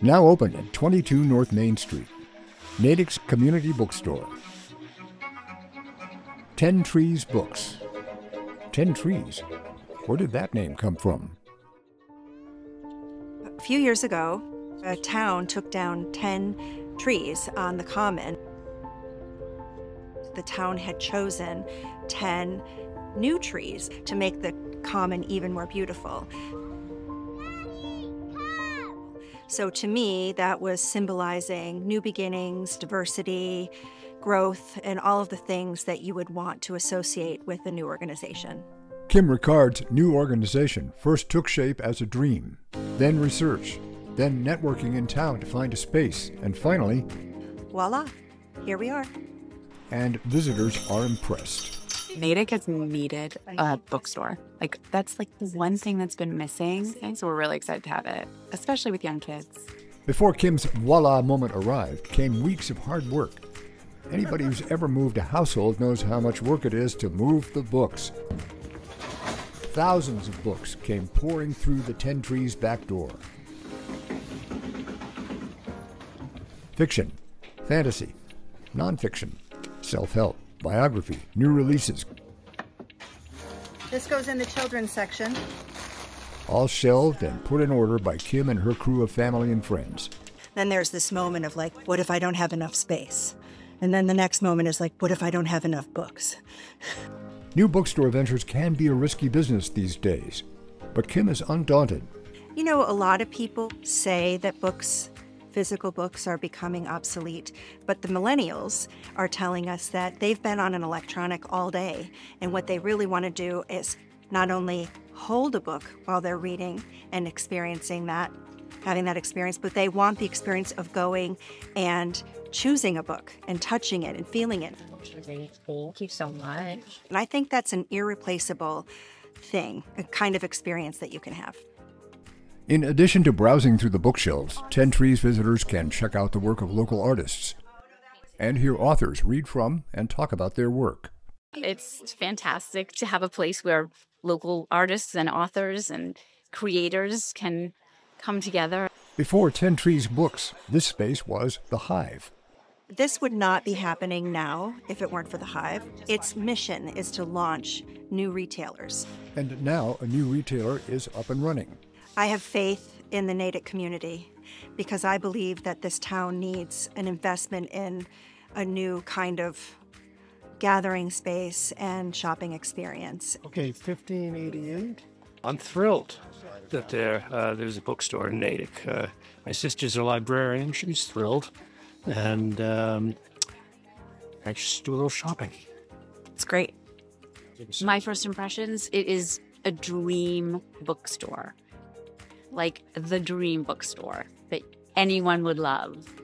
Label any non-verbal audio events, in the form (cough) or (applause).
Now open at 22 North Main Street. Natick's Community Bookstore. Ten Trees Books. Ten Trees? Where did that name come from? A few years ago, a town took down 10 trees on the common. The town had chosen 10 new trees to make the common even more beautiful. So to me, that was symbolizing new beginnings, diversity, growth, and all of the things that you would want to associate with a new organization. Kim Ricard's new organization first took shape as a dream, then research, then networking in town to find a space, and finally, voila, here we are. And visitors are impressed. Natick has needed a bookstore. Like that's like the one thing that's been missing. And so we're really excited to have it, especially with young kids. Before Kim's voila moment arrived came weeks of hard work. Anybody who's ever moved a household knows how much work it is to move the books. Thousands of books came pouring through the Ten Trees back door. Fiction, fantasy, nonfiction, self help, biography, new releases. This goes in the children's section. All shelved and put in order by Kim and her crew of family and friends. Then there's this moment of like, what if I don't have enough space? And then the next moment is like, what if I don't have enough books? (laughs) New bookstore ventures can be a risky business these days, but Kim is undaunted. You know, a lot of people say that books physical books are becoming obsolete, but the millennials are telling us that they've been on an electronic all day, and what they really want to do is not only hold a book while they're reading and experiencing that, having that experience, but they want the experience of going and choosing a book and touching it and feeling it. Thank you so much. And I think that's an irreplaceable thing, a kind of experience that you can have. In addition to browsing through the bookshelves, Ten Trees visitors can check out the work of local artists and hear authors read from and talk about their work. It's fantastic to have a place where local artists and authors and creators can come together. Before Ten Trees Books, this space was the Hive. This would not be happening now if it weren't for the Hive. Its mission is to launch new retailers. And now a new retailer is up and running. I have faith in the Natick community because I believe that this town needs an investment in a new kind of gathering space and shopping experience. Okay, 1588. I'm thrilled that there uh, there's a bookstore in Natick. Uh, my sister's a librarian; she's thrilled, and um, I just do a little shopping. It's great. My first impressions: it is a dream bookstore like the dream bookstore that anyone would love.